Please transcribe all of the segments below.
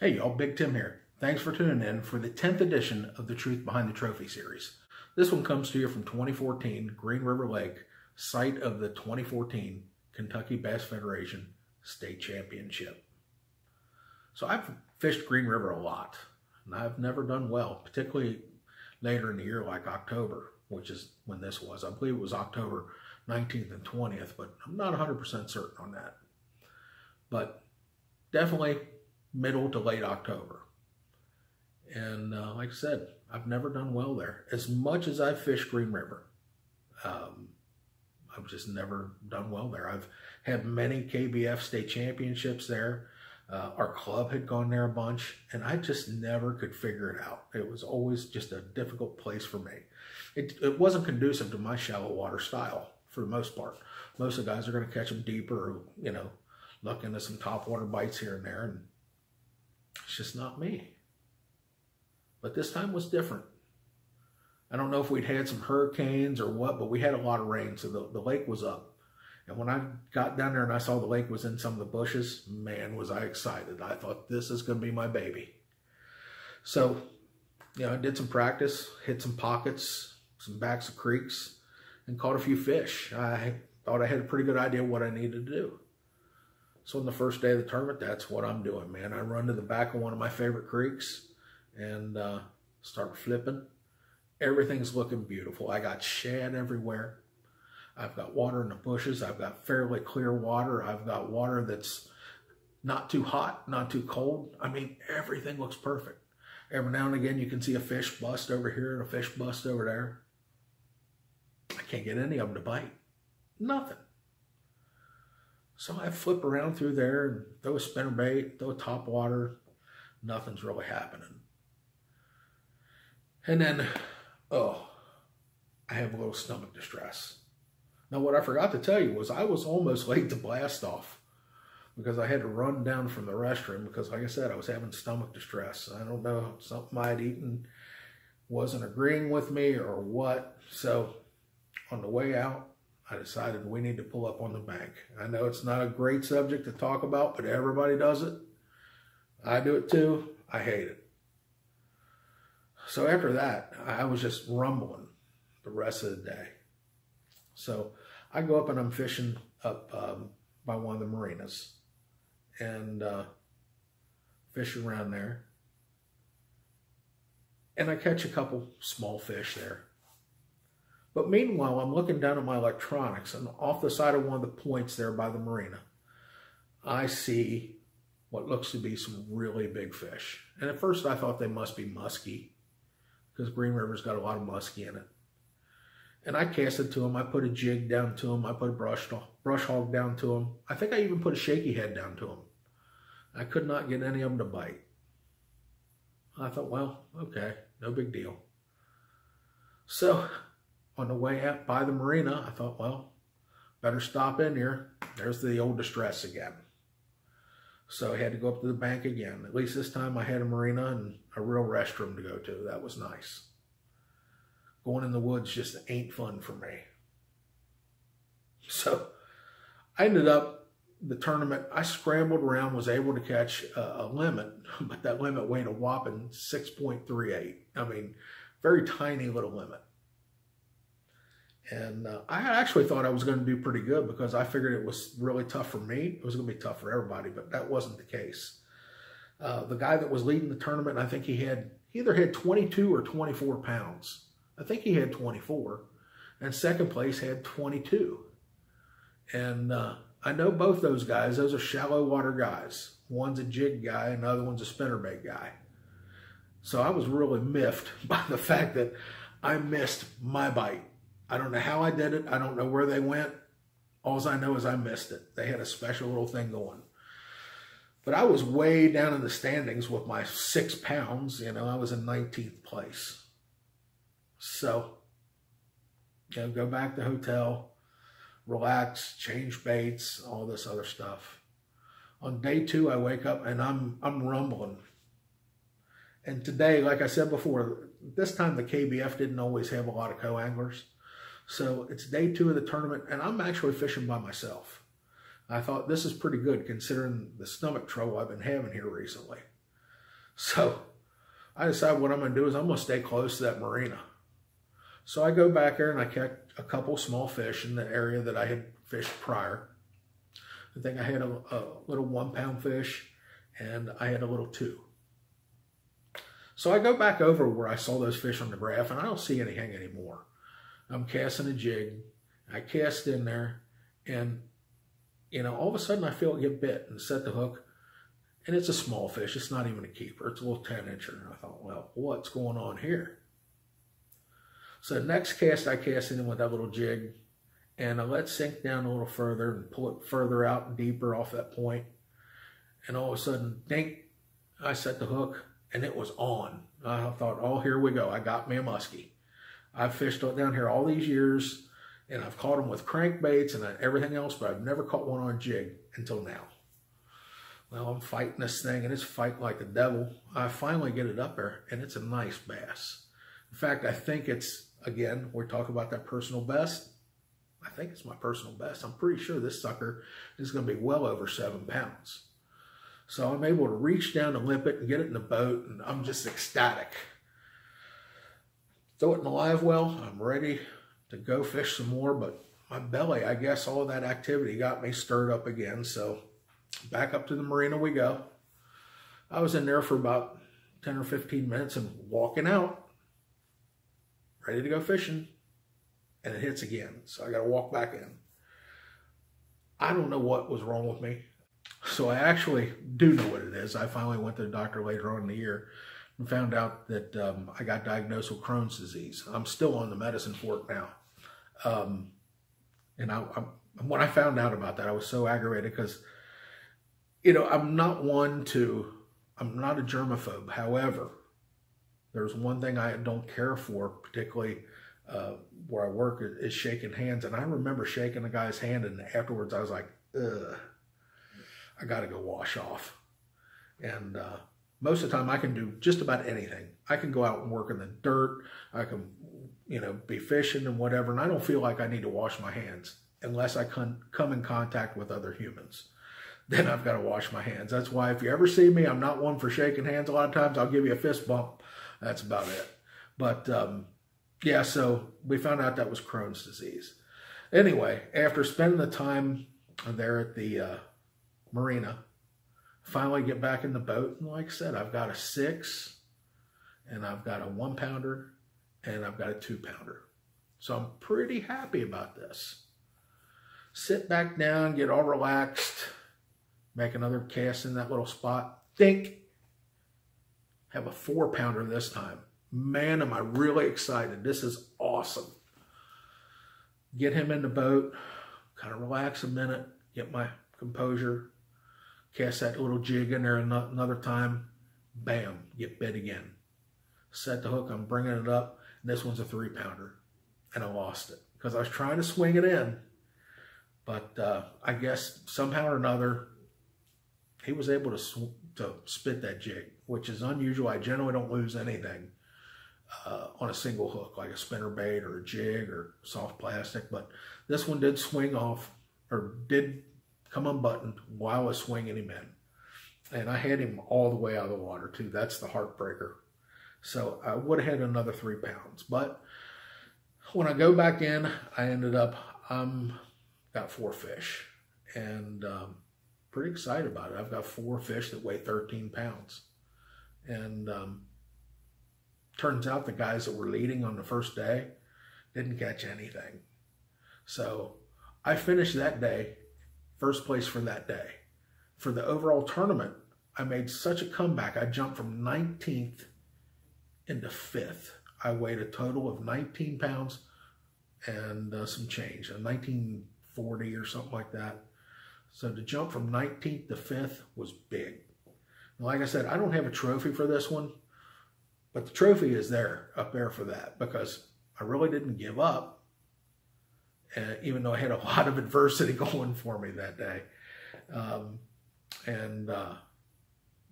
Hey y'all, Big Tim here. Thanks for tuning in for the 10th edition of the Truth Behind the Trophy series. This one comes to you from 2014 Green River Lake, site of the 2014 Kentucky Bass Federation State Championship. So I've fished Green River a lot, and I've never done well, particularly later in the year like October, which is when this was. I believe it was October 19th and 20th, but I'm not 100% certain on that. But definitely middle to late October. And uh, like I said, I've never done well there. As much as I've fished Green River, um, I've just never done well there. I've had many KBF state championships there. Uh, our club had gone there a bunch, and I just never could figure it out. It was always just a difficult place for me. It, it wasn't conducive to my shallow water style for the most part. Most of the guys are going to catch them deeper, or, you know, look into some top water bites here and there, and just not me. But this time was different. I don't know if we'd had some hurricanes or what, but we had a lot of rain, so the, the lake was up. And when I got down there and I saw the lake was in some of the bushes, man, was I excited. I thought, this is going to be my baby. So, you know, I did some practice, hit some pockets, some backs of creeks, and caught a few fish. I thought I had a pretty good idea what I needed to do. So on the first day of the tournament, that's what I'm doing, man. I run to the back of one of my favorite creeks and uh, start flipping. Everything's looking beautiful. I got shad everywhere. I've got water in the bushes. I've got fairly clear water. I've got water that's not too hot, not too cold. I mean, everything looks perfect. Every now and again, you can see a fish bust over here and a fish bust over there. I can't get any of them to bite. Nothing. So I flip around through there and throw a spinner bait, throw a top water. Nothing's really happening. And then, oh, I have a little stomach distress. Now, what I forgot to tell you was I was almost late to blast off because I had to run down from the restroom because, like I said, I was having stomach distress. I don't know, something I'd eaten wasn't agreeing with me or what. So on the way out, I decided we need to pull up on the bank. I know it's not a great subject to talk about, but everybody does it. I do it too. I hate it. So after that, I was just rumbling the rest of the day. So I go up and I'm fishing up um, by one of the marinas and uh, fish around there. And I catch a couple small fish there. But meanwhile, I'm looking down at my electronics and off the side of one of the points there by the marina, I see what looks to be some really big fish. And at first I thought they must be musky because Green River's got a lot of musky in it. And I casted to them. I put a jig down to them. I put a brush, brush hog down to them. I think I even put a shaky head down to them. I could not get any of them to bite. I thought, well, okay, no big deal. So on the way out by the marina, I thought, well, better stop in here. There's the old distress again. So I had to go up to the bank again. At least this time I had a marina and a real restroom to go to. That was nice. Going in the woods just ain't fun for me. So I ended up the tournament. I scrambled around, was able to catch a, a limit, but that limit weighed a whopping 6.38. I mean, very tiny little limit. And uh, I actually thought I was going to do pretty good because I figured it was really tough for me. It was going to be tough for everybody, but that wasn't the case. Uh, the guy that was leading the tournament, I think he had he either had 22 or 24 pounds. I think he had 24. And second place had 22. And uh, I know both those guys. Those are shallow water guys. One's a jig guy, another one's a spinnerbait guy. So I was really miffed by the fact that I missed my bite. I don't know how I did it. I don't know where they went. All I know is I missed it. They had a special little thing going. But I was way down in the standings with my six pounds. You know, I was in 19th place. So, you know, go back to hotel, relax, change baits, all this other stuff. On day two, I wake up and I'm I'm rumbling. And today, like I said before, this time the KBF didn't always have a lot of co-anglers. So it's day two of the tournament, and I'm actually fishing by myself. I thought this is pretty good considering the stomach trouble I've been having here recently. So I decided what I'm going to do is I'm going to stay close to that marina. So I go back there and I catch a couple small fish in the area that I had fished prior. I think I had a, a little one pound fish and I had a little two. So I go back over where I saw those fish on the graph and I don't see anything anymore. I'm casting a jig. I cast in there and, you know, all of a sudden I feel it get bit and set the hook. And it's a small fish. It's not even a keeper. It's a little 10 incher. And I thought, well, what's going on here? So the next cast I cast in with that little jig and I let sink down a little further and pull it further out and deeper off that point. And all of a sudden, dink, I set the hook and it was on. I thought, oh, here we go. I got me a muskie. I've fished down here all these years and I've caught them with crankbaits and uh, everything else, but I've never caught one on jig until now. Well, I'm fighting this thing and it's fighting like the devil. I finally get it up there and it's a nice bass. In fact, I think it's, again, we're talking about that personal best. I think it's my personal best. I'm pretty sure this sucker is going to be well over seven pounds. So I'm able to reach down and lip it and get it in the boat, and I'm just ecstatic. Throw it in the live well. I'm ready to go fish some more, but my belly, I guess all of that activity got me stirred up again. So back up to the marina we go. I was in there for about 10 or 15 minutes and walking out, ready to go fishing, and it hits again. So I got to walk back in. I don't know what was wrong with me. So I actually do know what it is. I finally went to the doctor later on in the year and found out that um, I got diagnosed with Crohn's disease. I'm still on the medicine for it now. Um, and I, I, when I found out about that, I was so aggravated because, you know, I'm not one to, I'm not a germaphobe. However, there's one thing I don't care for, particularly uh, where I work, is shaking hands. And I remember shaking a guy's hand, and afterwards I was like, ugh I got to go wash off. And uh, most of the time I can do just about anything. I can go out and work in the dirt. I can, you know, be fishing and whatever. And I don't feel like I need to wash my hands unless I come in contact with other humans. Then I've got to wash my hands. That's why if you ever see me, I'm not one for shaking hands. A lot of times I'll give you a fist bump. That's about it. But um, yeah, so we found out that was Crohn's disease. Anyway, after spending the time there at the uh, marina. Finally get back in the boat. And like I said, I've got a six and I've got a one pounder and I've got a two pounder. So I'm pretty happy about this. Sit back down, get all relaxed, make another cast in that little spot. Think, have a four pounder this time. Man, am I really excited. This is awesome. Get him in the boat, kind of relax a minute, get my composure, Cast that little jig in there another time. Bam, get bit again. Set the hook, I'm bringing it up. This one's a three pounder. And I lost it because I was trying to swing it in. But uh, I guess somehow or another, he was able to, to spit that jig, which is unusual. I generally don't lose anything uh, on a single hook, like a spinner bait or a jig or soft plastic. But this one did swing off or did come unbuttoned while I was swinging him in. And I had him all the way out of the water too. That's the heartbreaker. So I would have had another three pounds. But when I go back in, I ended up, um, got four fish. And um, pretty excited about it. I've got four fish that weigh 13 pounds. And um, turns out the guys that were leading on the first day didn't catch anything. So I finished that day first place for that day. For the overall tournament, I made such a comeback. I jumped from 19th into 5th. I weighed a total of 19 pounds and uh, some change, a 1940 or something like that. So to jump from 19th to 5th was big. like I said, I don't have a trophy for this one, but the trophy is there, up there for that, because I really didn't give up uh, even though I had a lot of adversity going for me that day. Um, and uh,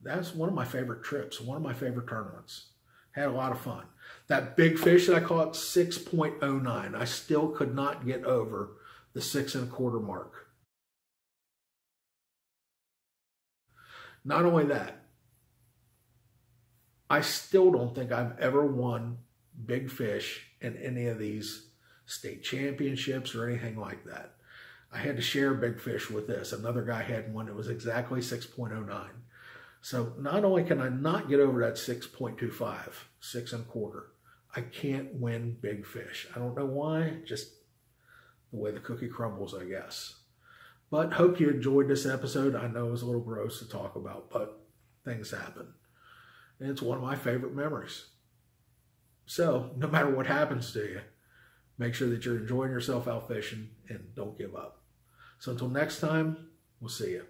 that's one of my favorite trips, one of my favorite tournaments. Had a lot of fun. That big fish that I caught, 6.09. I still could not get over the six and a quarter mark. Not only that, I still don't think I've ever won big fish in any of these state championships or anything like that. I had to share big fish with this. Another guy had one that was exactly 6.09. So not only can I not get over that 6.25, six and a quarter, I can't win big fish. I don't know why, just the way the cookie crumbles, I guess. But hope you enjoyed this episode. I know it was a little gross to talk about, but things happen. And it's one of my favorite memories. So no matter what happens to you, make sure that you're enjoying yourself out fishing and don't give up. So until next time, we'll see you.